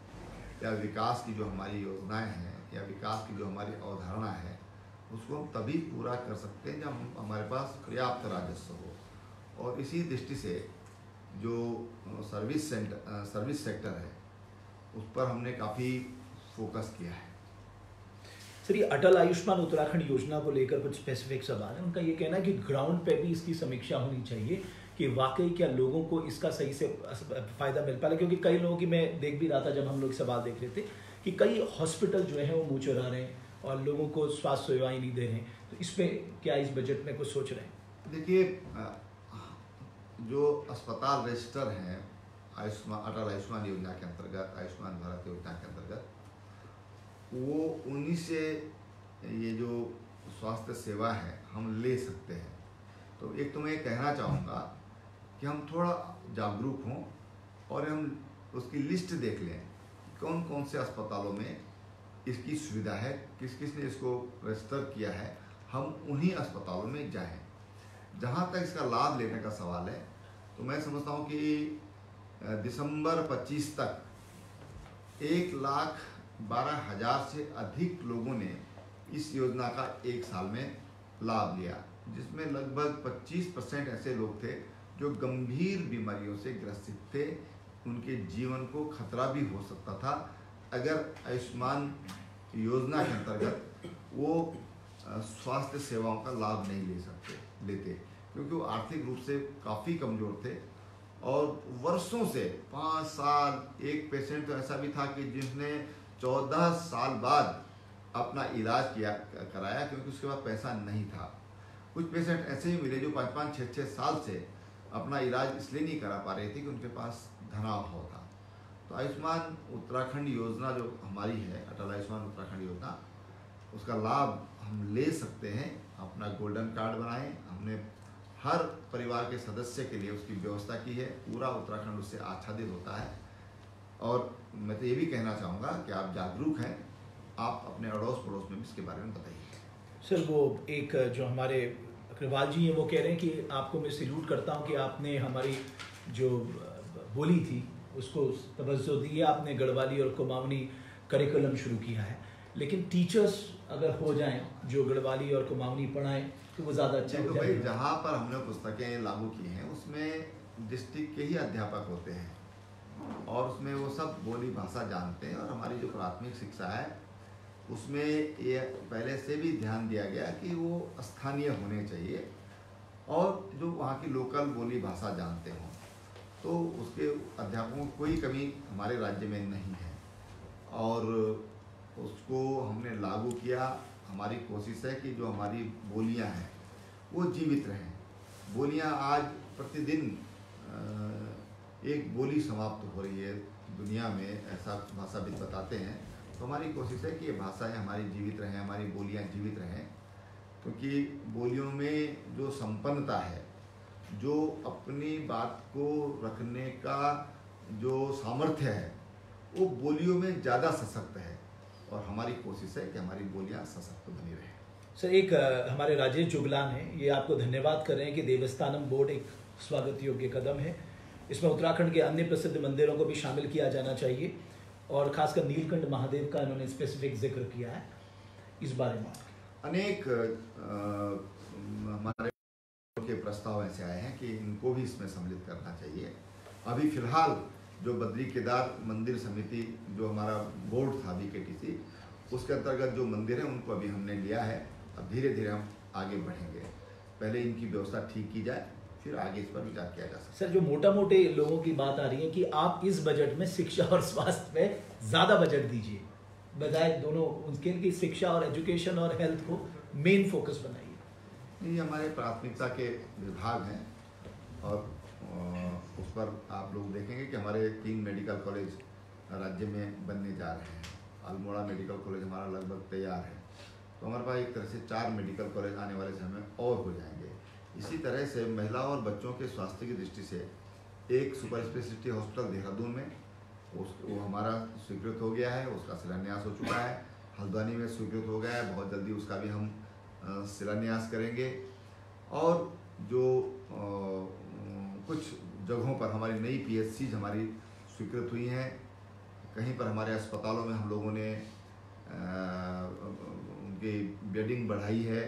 या विकास की जो हमारी योजनाएँ हैं, या विकास की जो हमारी अवधारणा है, उसको हम तभी पूरा कर सकते हैं जब हमारे पास पर्याप्त राजस्व हो। और इसी दृष्टि से जो सर्विस सेंटर सर्विस सेक्टर है उस पर हमने काफ़ी फोकस किया है। सर ये अटल आयुष्मान उत्तराखंड योजना को लेकर कुछ स्पेसिफिक सवाल है। उनका ये कहना है कि ग्राउंड पे भी इसकी समीक्षा होनी चाहिए कि वाकई क्या लोगों को इसका सही से फ़ायदा मिल पाएगा क्योंकि कई लोगों की मैं देख भी रहा था जब हम लोग सवाल देख रहे थे कि कई हॉस्पिटल जो है वो मुँह चुरा रहे हैं और लोगों को स्वास्थ्य सेवाएँ नहीं दे रहे हैं। तो इस पर क्या इस बजट में कुछ सोच रहे हैं? देखिए जो अस्पताल रजिस्टर हैं, आयुष्मान, अटल आयुष्मान योजना के अंतर्गत, आयुष्मान भारत योजना के अंतर्गत, वो उन्हीं से ये जो स्वास्थ्य सेवा है, हम ले सकते हैं। तो एक तो मैं ये कहना चाहूँगा कि हम थोड़ा जागरूक हों और हम उसकी लिस्ट देख लें कौन कौन से अस्पतालों में इसकी सुविधा है किस किस ने इसको रजिस्टर किया है, हम उन्हीं अस्पतालों में जाएँ। जहाँ तक इसका लाभ लेने का सवाल है तो मैं समझता हूँ कि दिसंबर 25 तक एक लाख बारह हज़ार से अधिक लोगों ने इस योजना का एक साल में लाभ लिया, जिसमें लगभग 25 परसेंट ऐसे लोग थे जो गंभीर बीमारियों से ग्रसित थे। उनके जीवन को खतरा भी हो सकता था। अगर आयुष्मान योजना के अंतर्गत वो स्वास्थ्य सेवाओं का लाभ नहीं ले सकते लेते क्योंकि वो आर्थिक रूप से काफ़ी कमज़ोर थे। और वर्षों से, पाँच साल, एक पेशेंट तो ऐसा भी था कि जिसने चौदह साल बाद अपना इलाज किया, कराया, क्योंकि उसके बाद पैसा नहीं था। कुछ पेशेंट ऐसे ही मिले जो पाँच पाँच छः छः साल से अपना इलाज इसलिए नहीं करा पा रहे थे कि उनके पास धनाभाव था। तो आयुष्मान उत्तराखंड योजना जो हमारी है, अटल आयुष्मान उत्तराखंड योजना, उसका लाभ हम ले सकते हैं। अपना गोल्डन कार्ड बनाएँ। हमने हर परिवार के सदस्य के लिए उसकी व्यवस्था की है। पूरा उत्तराखंड उससे आच्छादित होता है। और मैं तो ये भी कहना चाहूँगा कि आप जागरूक हैं। आप अपने अड़ोस पड़ोस में भी इसके बारे में बताइए। सर, वो एक जो हमारे अग्रवाल जी हैं, वो कह रहे हैं कि आपको मैं सल्यूट करता हूँ कि आपने हमारी जो बोली थी, उसको तवज्जो दी है। आपने गढ़वाली और कुमावनी करिकुलम शुरू किया है। लेकिन टीचर्स अगर हो जाए जो गढ़वाली और कुमाऊनी पढ़ाएँ तो वो ज़्यादा अच्छा हो भाई जहाँ पर हमने पुस्तकें लागू की हैं उसमें डिस्ट्रिक्ट के ही अध्यापक होते हैं। और उसमें वो सब बोली भाषा जानते हैं और हमारी जो प्राथमिक शिक्षा है उसमें ये पहले से भी ध्यान दिया गया कि वो स्थानीय होने चाहिए और जो वहाँ की लोकल बोली भाषा जानते हों तो उसके अध्यापकों को कोई कमी हमारे राज्य में नहीं है। और उसको हमने लागू किया। हमारी कोशिश है कि जो हमारी बोलियाँ हैं, वो जीवित रहें। बोलियाँ आज प्रतिदिन एक बोली समाप्त हो रही है दुनिया में, ऐसा भाषाविद बताते हैं। तो हमारी कोशिश है कि ये भाषाएँ हमारी जीवित रहें, हमारी बोलियाँ जीवित रहें। क्योंकि बोलियों में जो संपन्नता है, जो अपनी बात को रखने का जो सामर्थ्य है, वो बोलियों में ज़्यादा सशक्त है। और हमारी कोशिश है कि हमारी बोलियाँ सशक्त बनी रहें। सर एक हमारे राजेश जुगलान है। ये आपको धन्यवाद कर रहे हैं कि देवस्थानम बोर्ड एक स्वागत योग्य कदम है। इसमें उत्तराखंड के अन्य प्रसिद्ध मंदिरों को भी शामिल किया जाना चाहिए और खासकर नीलकंठ महादेव का इन्होंने स्पेसिफिक ज़िक्र किया है। इस बारे में अनेक हमारे के प्रस्ताव ऐसे आए हैं कि इनको भी इसमें सम्मिलित करना चाहिए। अभी फ़िलहाल जो बद्री केदार मंदिर समिति जो हमारा बोर्ड था बी के उसके अंतर्गत जो मंदिर है उनको अभी हमने लिया है। अब धीरे धीरे हम आगे बढ़ेंगे। पहले इनकी व्यवस्था ठीक की जाए फिर आगे इस पर विचार किया जा सकता सर जो मोटा मोटे लोगों की बात आ रही है कि आप इस बजट में शिक्षा और स्वास्थ्य पे ज़्यादा बजट दीजिए बजाय दोनों उनके की शिक्षा और एजुकेशन और हेल्थ को मेन फोकस बनाइए। ये हमारे प्राथमिकता के विभाग हैं और उस पर आप लोग देखेंगे कि हमारे तीन मेडिकल कॉलेज राज्य में बनने जा रहे हैं। अल्मोड़ा मेडिकल कॉलेज हमारा लगभग तैयार है। तो हमारे पास एक तरह से चार मेडिकल कॉलेज आने वाले समय और हो जाएँगे। इसी तरह से महिला और बच्चों के स्वास्थ्य की दृष्टि से एक सुपर स्पेशलिटी हॉस्पिटल देहरादून में उस वो हमारा स्वीकृत हो गया है उसका शिलान्यास हो चुका है। हल्द्वानी में स्वीकृत हो गया है बहुत जल्दी उसका भी हम शिलान्यास करेंगे। और जो अ, कुछ जगहों पर हमारी नई पी हमारी स्वीकृत हुई हैं। कहीं पर हमारे अस्पतालों में हम लोगों ने उनकी बेडिंग बढ़ाई है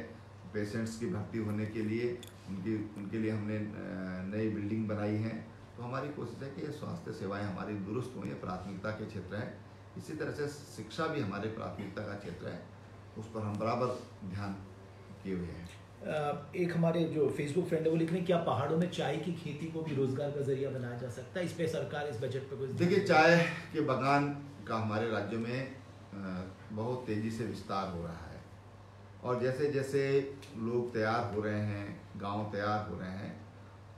पेशेंट्स की भर्ती होने के लिए। उनकी, उनके लिए हमने नई बिल्डिंग बनाई है। तो हमारी कोशिश है कि ये स्वास्थ्य सेवाएँ हमारी दुरुस्त हों प्राथमिकता के क्षेत्र हैं। इसी तरह से शिक्षा भी हमारे प्राथमिकता का क्षेत्र है। उस पर हम बराबर ध्यान किए हुए हैं। एक हमारे जो फेसबुक फ्रेंड है, वो लिख रहे हैं क्या पहाड़ों में चाय की खेती को भी रोज़गार का ज़रिया बनाया जा सकता है। इस पे सरकार इस बजट पे कुछ देखिए, चाय के बागान का हमारे राज्य में बहुत तेज़ी से विस्तार हो रहा है। और जैसे जैसे लोग तैयार हो रहे हैं, गाँव तैयार हो रहे हैं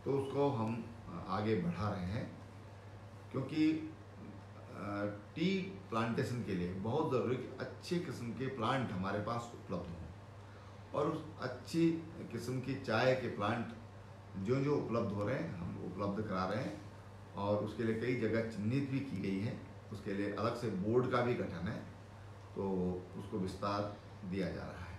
तो उसको हम आगे बढ़ा रहे हैं। क्योंकि टी प्लांटेशन के लिए बहुत ज़रूरी अच्छे किस्म के प्लांट हमारे पास उपलब्ध हों। और उस अच्छी किस्म की चाय के प्लांट जो जो उपलब्ध हो रहे हैं हम उपलब्ध करा रहे हैं। और उसके लिए कई जगह चिन्हित भी की गई है। उसके लिए अलग से बोर्ड का भी गठन है। तो उसको विस्तार दिया जा रहा है।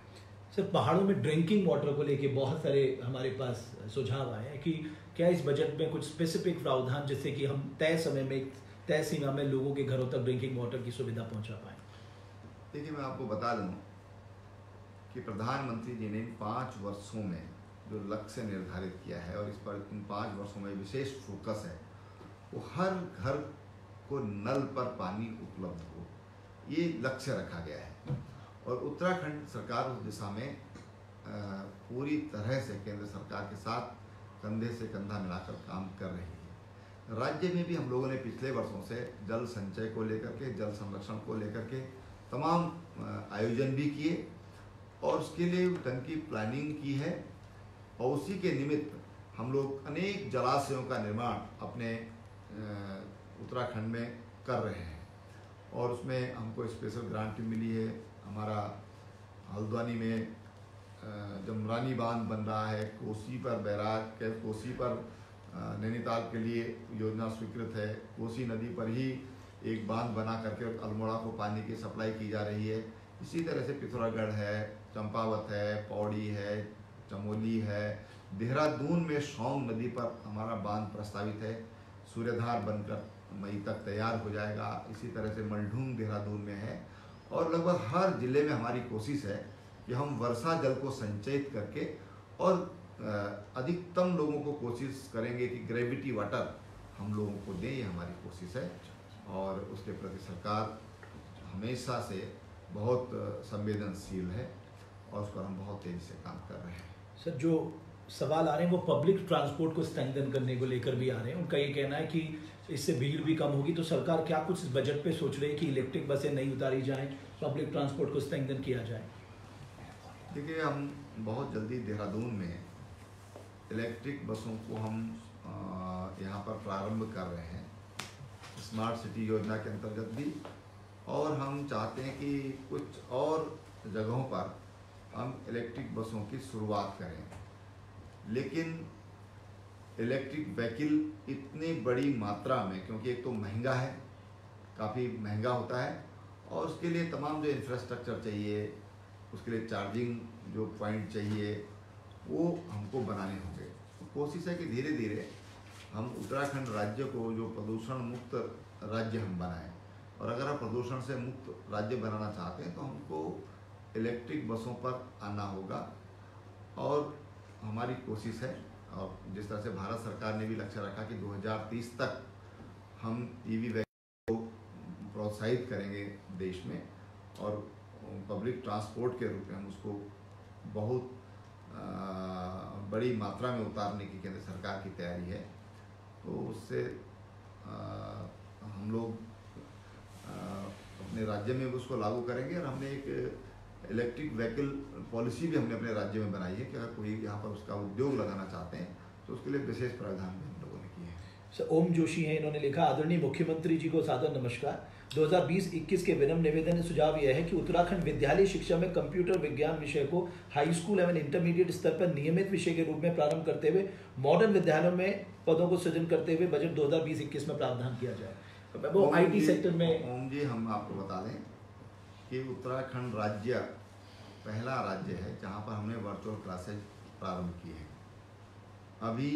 सर पहाड़ों में ड्रिंकिंग वाटर को लेके बहुत सारे हमारे पास सुझाव आए हैं कि क्या इस बजट में कुछ स्पेसिफिक प्रावधान जिससे कि हम तय समय में तय सीमा में लोगों के घरों तक ड्रिंकिंग वाटर की सुविधा पहुँचा पाए? देखिए मैं आपको बता दूँ कि प्रधानमंत्री जी ने इन पाँच वर्षों में जो लक्ष्य निर्धारित किया है और इस पर इन पाँच वर्षों में विशेष फोकस है, वो हर घर को नल पर पानी उपलब्ध हो, ये लक्ष्य रखा गया है। और उत्तराखंड सरकार उस दिशा में पूरी तरह से केंद्र सरकार के साथ कंधे से कंधा मिलाकर काम कर रही है। राज्य में भी हम लोगों ने पिछले वर्षों से जल संचय को लेकर के, जल संरक्षण को लेकर के तमाम आयोजन भी किए और उसके लिए ढंग की प्लानिंग की है। और उसी के निमित्त हम लोग अनेक जलाशयों का निर्माण अपने उत्तराखंड में कर रहे हैं। और उसमें हमको स्पेशल ग्रांट भी मिली है। हमारा हल्द्वानी में जमरानी बाँध बन रहा है, कोसी पर बैराज के, कोसी पर नैनीताल के लिए योजना स्वीकृत है। कोसी नदी पर ही एक बाँध बना करके अल्मोड़ा को पानी की सप्लाई की जा रही है। इसी तरह से पिथौरागढ़ है चंपावत है, पौड़ी है, चमोली है, देहरादून में सौंग नदी पर हमारा बाँध प्रस्तावित है। सूर्यधार बनकर मई तक तैयार हो जाएगा। इसी तरह से मलढूंग देहरादून में है और लगभग हर ज़िले में हमारी कोशिश है कि हम वर्षा जल को संचयित करके और अधिकतम लोगों को कोशिश करेंगे कि ग्रेविटी वाटर हम लोगों को दें, ये हमारी कोशिश है। और उसके प्रति सरकार हमेशा से बहुत संवेदनशील है। और उस पर हम बहुत तेज़ी से काम कर रहे हैं। सर जो सवाल आ रहे हैं वो पब्लिक ट्रांसपोर्ट को स्ट्रेंथन करने को लेकर भी आ रहे हैं। उनका ये कहना है कि इससे भीड़ भी कम होगी तो सरकार क्या कुछ बजट पे सोच रही है कि इलेक्ट्रिक बसें नहीं उतारी जाएँ पब्लिक ट्रांसपोर्ट को स्ट्रेंथन किया जाए? देखिए हम बहुत जल्दी देहरादून में इलेक्ट्रिक बसों को हम यहाँ पर प्रारंभ कर रहे हैं। स्मार्ट सिटी योजना के अंतर्गत भी। और हम चाहते हैं कि कुछ और जगहों पर हम इलेक्ट्रिक बसों की शुरुआत करें। लेकिन इलेक्ट्रिक व्हीकल इतनी बड़ी मात्रा में, क्योंकि एक तो महँगा है, काफ़ी महँगा होता है, और उसके लिए तमाम जो इंफ्रास्ट्रक्चर चाहिए, उसके लिए चार्जिंग जो पॉइंट चाहिए, वो हमको बनाने होंगे। तो कोशिश है कि धीरे धीरे हम उत्तराखंड राज्य को जो प्रदूषण मुक्त राज्य हम बनाएँ। और अगर हम प्रदूषण से मुक्त राज्य बनाना चाहते हैं तो हमको इलेक्ट्रिक बसों पर आना होगा। और हमारी कोशिश है और जिस तरह से भारत सरकार ने भी लक्ष्य रखा कि 2030 तक हम ईवी व्हीकल को प्रोत्साहित करेंगे देश में और पब्लिक ट्रांसपोर्ट के रूप में हम उसको बहुत आ, बड़ी मात्रा में उतारने की केंद्र सरकार की तैयारी है। तो उससे आ, हम लोग आ, अपने राज्य में भी उसको लागू करेंगे और हमने एक इलेक्ट्रिक व्हीकल पॉलिसी भी हमने अपने राज्य में बनाई है कि अगर कोई यहाँ पर उसका उद्योग लगाना चाहते हैं तो उसके लिए विशेष प्रावधान भी हम लोगों ने किए हैं। सर ओम जोशी हैं इन्होंने लिखा आदरणीय मुख्यमंत्री जी को सादर नमस्कार। 2020-21 के विनम्र निवेदन सुझाव यह है कि उत्तराखंड विद्यालय शिक्षा में कंप्यूटर विज्ञान विषय को हाई स्कूल एवं इंटरमीडिएट स्तर पर नियमित विषय के रूप में प्रारंभ करते हुए मॉडर्न विद्यालयों में पदों को सृजन करते हुए बजट 2020-21 में प्रावधान किया जाए। वो आईटी सेक्टर में ओम जी हम आपको बता दें कि उत्तराखंड राज्य पहला राज्य है जहाँ पर हमने वर्चुअल क्लासेज प्रारंभ किए हैं। अभी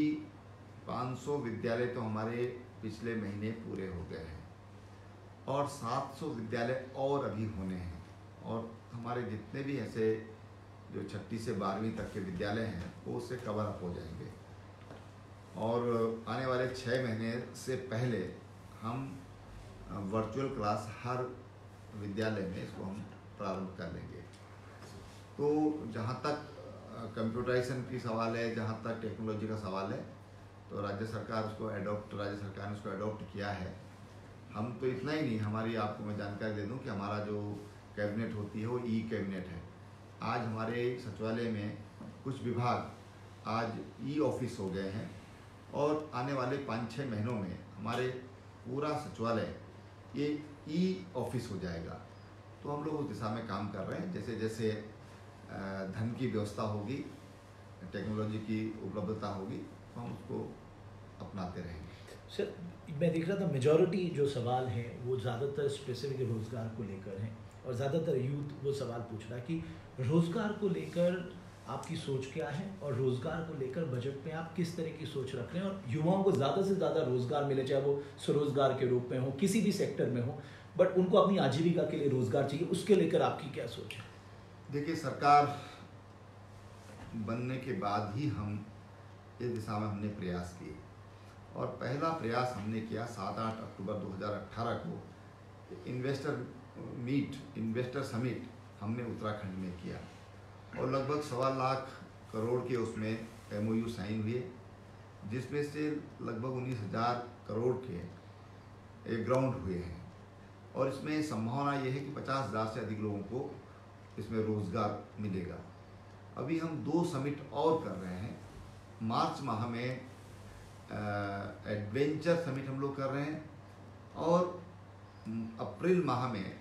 500 विद्यालय तो हमारे पिछले महीने पूरे हो गए हैं और 700 विद्यालय और अभी होने हैं और हमारे जितने भी ऐसे जो छठी से बारहवीं तक के विद्यालय हैं, वो उससे कवर अप हो जाएँगे। और आने वाले छः महीने से पहले हम वर्चुअल क्लास हर विद्यालय में इसको हम प्रारंभ कर लेंगे। तो जहाँ तक कंप्यूटराइजेशन की सवाल है, जहाँ तक टेक्नोलॉजी का सवाल है तो राज्य सरकार उसको एडॉप्ट राज्य सरकार ने उसको एडॉप्ट किया है। हम तो इतना ही नहीं, हमारी आपको मैं जानकारी दे दूँ कि हमारा जो कैबिनेट होती है, वो ई कैबिनेट है। आज हमारे सचिवालय में कुछ विभाग आज ई ऑफ़िस हो गए हैं और आने वाले पाँच छः महीनों में हमारे पूरा सचिवालय, ये ई ऑफ़िस हो जाएगा। तो हम लोग उस दिशा में काम कर रहे हैं। जैसे जैसे धन की व्यवस्था होगी, टेक्नोलॉजी की उपलब्धता होगी तो हम उसको अपनाते रहेंगे। सर, मैं देख रहा था मेजॉरिटी जो सवाल हैं, वो ज़्यादातर स्पेसिफिक रोज़गार को लेकर हैं और ज़्यादातर यूथ वो सवाल पूछ रहा कि रोज़गार को लेकर आपकी सोच क्या है और रोज़गार को लेकर बजट में आप किस तरह की सोच रख रहे हैं? और युवाओं को ज़्यादा से ज़्यादा रोज़गार मिले, चाहे वो स्वरोजगार के रूप में हो, किसी भी सेक्टर में हो बट उनको अपनी आजीविका के लिए रोज़गार चाहिए। उसके लेकर आपकी क्या सोच है? देखिए, सरकार बनने के बाद ही हम इस दिशा में हमने प्रयास किए। और पहला प्रयास हमने किया सात आठ अक्टूबर 2018 को। इन्वेस्टर मीट, इन्वेस्टर समिट हमने उत्तराखंड में किया। और लगभग सवा लाख करोड़ के उसमें एमओयू साइन हुए, जिसमें से लगभग उन्नीस हज़ार करोड़ के एक ग्राउंड हुए हैं। और इसमें संभावना ये है कि पचास हज़ार से अधिक लोगों को इसमें रोज़गार मिलेगा। अभी हम दो समिट और कर रहे हैं। मार्च माह में एडवेंचर समिट हम लोग कर रहे हैं और, अप्रैल माह में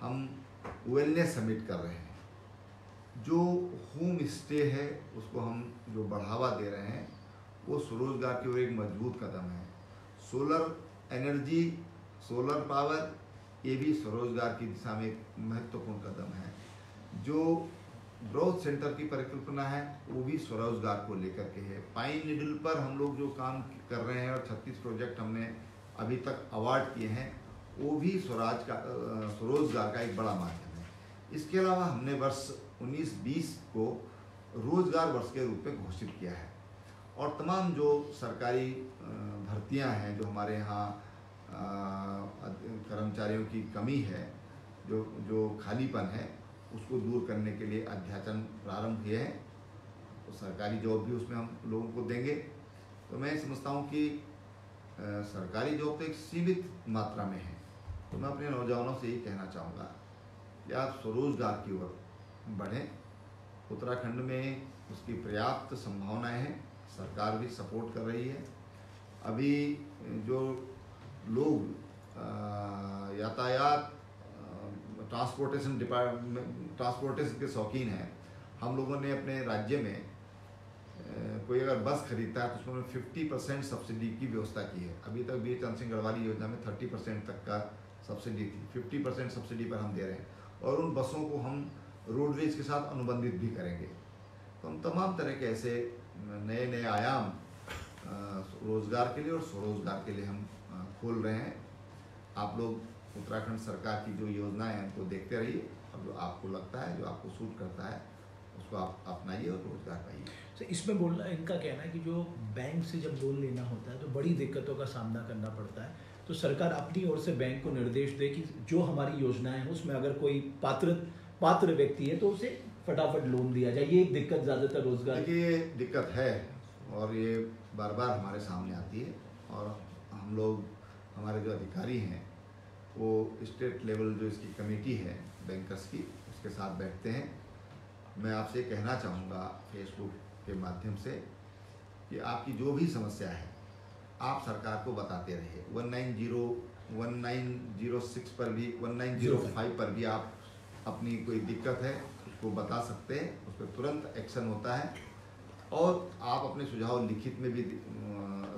हम वेलनेस समिट कर रहे हैं। जो होम स्टे है, उसको हम जो बढ़ावा दे रहे हैं, वो स्वरोजगार की ओर एक मज़बूत कदम है। सोलर एनर्जी, सोलर पावर, ये भी स्वरोजगार की दिशा में एक महत्वपूर्ण कदम है। जो ग्रोथ सेंटर की परिकल्पना है, वो भी स्वरोजगार को लेकर के है। पाइन निडल पर हम लोग जो काम कर रहे हैं और 36 प्रोजेक्ट हमने अभी तक अवार्ड किए हैं, वो भी स्वराज का स्वरोजगार का एक बड़ा माध्यम इसके अलावा हमने वर्ष 19-20 को रोज़गार वर्ष के रूप में घोषित किया है। और तमाम जो सरकारी भर्तियाँ हैं, जो हमारे यहाँ कर्मचारियों की कमी है, जो जो खालीपन है, उसको दूर करने के लिए अध्याचन प्रारंभ किए हैं तो सरकारी जॉब भी उसमें हम लोगों को देंगे। तो मैं समझता हूँ कि सरकारी जॉब तो एक सीमित मात्रा में है। तो मैं अपने नौजवानों से यही कहना चाहूँगा आप स्वरोजगार की ओर बढ़ें। उत्तराखंड में उसकी पर्याप्त संभावनाएँ हैं। सरकार भी सपोर्ट कर रही है। अभी जो लोग यातायात ट्रांसपोर्टेशन डिपार्टमेंट, ट्रांसपोर्टेशन के शौकीन हैं। हम लोगों ने अपने राज्य में कोई अगर बस खरीदता है तो उसमें फिफ्टी परसेंट सब्सिडी की व्यवस्था की है। अभी तक बी चंद सिंह गढ़वाली योजना में थर्टी परसेंट तक का सब्सिडी थी। फिफ्टी परसेंट सब्सिडी पर हम दे रहे हैं। और उन बसों को हम रोडवेज़ के साथ अनुबंधित भी करेंगे। तो हम तमाम तरह के ऐसे नए नए आयाम रोज़गार के लिए और स्वरोजगार के लिए हम खोल रहे हैं। आप लोग उत्तराखंड सरकार की जो योजनाएँ हैं, उनको देखते रहिए। और जो आपको लगता है, जो आपको सूट करता है, उसको आप अपनाइए और रोज़गार पाइए। तो इसमें बोलना, इनका कहना है कि जो बैंक से जब लोन लेना होता है तो बड़ी दिक्कतों का सामना करना पड़ता है। तो सरकार अपनी ओर से बैंक को निर्देश दे कि जो हमारी योजनाएँ हैं, उसमें अगर कोई पात्र पात्र व्यक्ति है तो उसे फटाफट लोन दिया जाए। ये एक दिक्कत ज़्यादातर रोज़गार ये दिक्कत है और ये बार बार हमारे सामने आती है और हम लोग, हमारे जो अधिकारी हैं, वो स्टेट लेवल जो इसकी कमेटी है बैंकर्स की, उसके साथ बैठते हैं। मैं आपसे कहना चाहूँगा फेसबुक के माध्यम से कि आपकी जो भी समस्या है आप सरकार को बताते रहिए। One nine zero one nine zero six पर भी वन नाइन ज़ीरो फाइव पर भी आप अपनी कोई दिक्कत है, उसको बता सकते हैं। उस पर तुरंत एक्शन होता है और आप अपने सुझाव लिखित में भी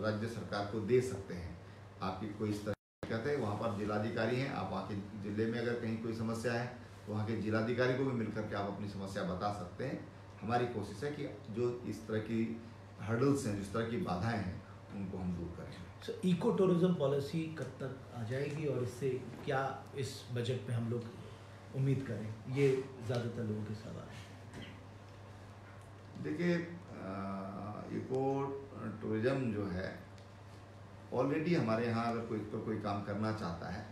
राज्य सरकार को दे सकते हैं। आपकी कोई इस तरह दिक्कत है, वहाँ पर जिलाधिकारी हैं, आप वहाँ के ज़िले में अगर कहीं कोई समस्या है तो वहाँ के जिलाधिकारी को भी मिलकर के आप अपनी समस्या बता सकते हैं। हमारी कोशिश है कि जो इस तरह की हर्डल्स हैं, जिस तरह की बाधाएँ हैं उनको हम दूर करें। सर इको टूरिज़्म पॉलिसी कब तक आ जाएगी और इससे क्या इस बजट में हम लोग उम्मीद करें? ये ज़्यादातर लोगों के सवाल है। देखिए इको टूरिज़्म जो है ऑलरेडी हमारे यहाँ अगर कोई तो कोई काम करना चाहता है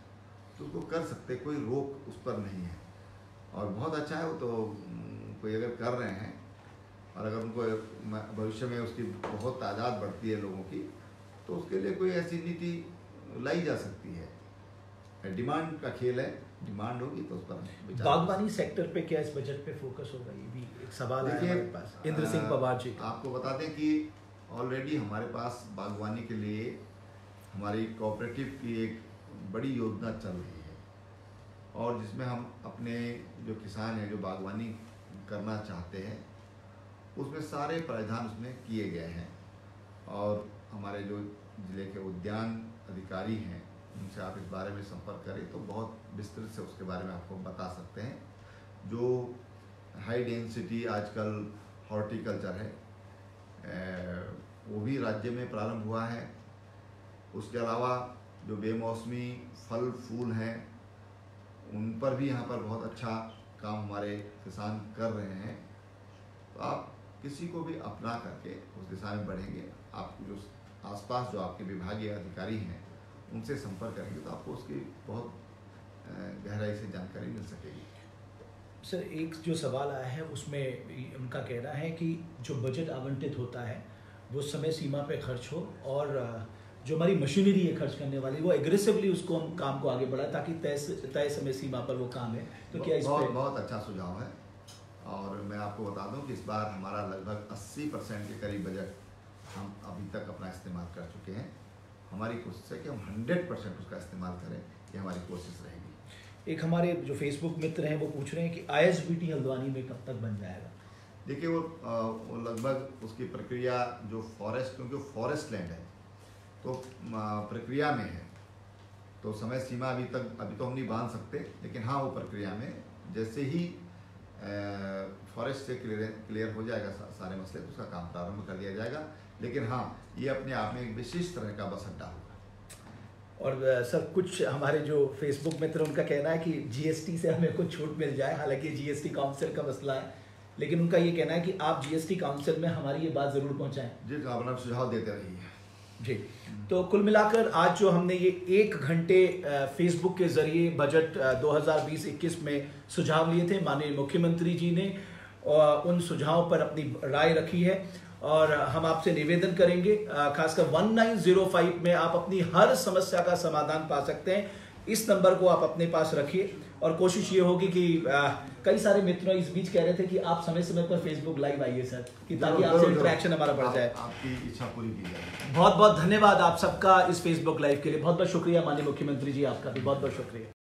तो उसको कर सकते कोई रोक उस पर नहीं है। और बहुत अच्छा है वो तो कोई अगर कर रहे हैं और अगर उनको भविष्य में उसकी बहुत तादाद बढ़ती है लोगों की तो उसके लिए कोई ऐसी नीति लाई जा सकती है। डिमांड का खेल है डिमांड होगी तो उस पर बागवानी सेक्टर पे क्या इस बजट पे फोकस होगा ये भी एक सवाल है हमारे पास। इंद्र सिंह पवार जी आपको बता दें कि ऑलरेडी हमारे पास बागवानी के लिए हमारी कोऑपरेटिव की एक बड़ी योजना चल रही है। और जिसमें हम अपने जो किसान हैं जो बागवानी करना चाहते हैं उसमें सारे प्रावधान उसमें किए गए हैं। और हमारे जो ज़िले के उद्यान अधिकारी हैं, उनसे आप इस बारे में संपर्क करें तो बहुत विस्तृत से उसके बारे में आपको बता सकते हैं। जो हाई डेंसिटी आजकल हॉर्टिकल्चर है वो भी राज्य में प्रारंभ हुआ है। उसके अलावा जो बेमौसमी फल फूल हैं, उन पर भी यहाँ पर बहुत अच्छा काम हमारे किसान कर रहे हैं। तो आप किसी को भी अपना करके उस दिशा में बढ़ेंगे आप जो आसपास जो आपके विभागीय अधिकारी हैं उनसे संपर्क करेंगे तो आपको उसकी बहुत गहराई से जानकारी मिल सकेगी। सर एक जो सवाल आया है उसमें उनका कहना है कि जो बजट आवंटित होता है वो समय सीमा पे खर्च हो और जो हमारी मशीनरी है खर्च करने वाली वो एग्रेसिवली उसको हम काम को आगे बढ़ाए ताकि तय तय समय सीमा पर वो काम है। तो क्या इस बहुत बहुत अच्छा सुझाव है। और मैं आपको बता दूँ कि इस बार हमारा लगभग 80 परसेंट के करीब बजट हम अभी तक अपना इस्तेमाल कर चुके हैं। हमारी कोशिश है कि हम 100 परसेंट उसका इस्तेमाल करें ये हमारी कोशिश रहेगी। एक हमारे जो फेसबुक मित्र हैं वो पूछ रहे हैं कि आई हल्द्वानी में कब तक बन जाएगा? देखिए वो वो लगभग उसकी प्रक्रिया जो फॉरेस्ट क्योंकि फॉरेस्ट लैंड है तो प्रक्रिया में है। तो समय सीमा अभी तक अभी तो हम नहीं बाँध सकते लेकिन हाँ वो प्रक्रिया में जैसे ही फॉरेस्ट से क्लियर क्लियर हो जाएगा सारे मसले तो उसका काम प्रारंभ कर दिया जाएगा। लेकिन हाँ ये अपने आप में एक विशेष तरह का बस अड्डा होगा। और सर कुछ हमारे जो फेसबुक मित्र उनका कहना है कि जीएसटी से हमें कुछ छूट मिल जाए। हालाँकि जीएसटी काउंसिल का मसला है लेकिन उनका ये कहना है कि आप जीएसटी काउंसिल में हमारी ये बात ज़रूर पहुंचाएँ। जी तो अपना सुझाव देते रहिए। जी। तो कुल मिलाकर आज जो हमने ये एक घंटे फेसबुक के ज़रिए बजट 2020-21 में सुझाव लिए थे, माननीय मुख्यमंत्री जी ने उन सुझावों पर अपनी राय रखी है और हम आपसे निवेदन करेंगे खासकर 1905 में आप अपनी हर समस्या का समाधान पा सकते हैं। इस नंबर को आप अपने पास रखिए और कोशिश ये होगी कि कई सारे मित्रों इस बीच कह रहे थे कि आप समय समय पर फेसबुक लाइव आइए सर कि ताकि आपसे इंटरेक्शन हमारा बढ़ जाए। आपकी इच्छा पूरी की जाए। बहुत बहुत धन्यवाद आप सबका इस फेसबुक लाइव के लिए। बहुत बहुत शुक्रिया माननीय मुख्यमंत्री जी आपका भी बहुत बहुत शुक्रिया।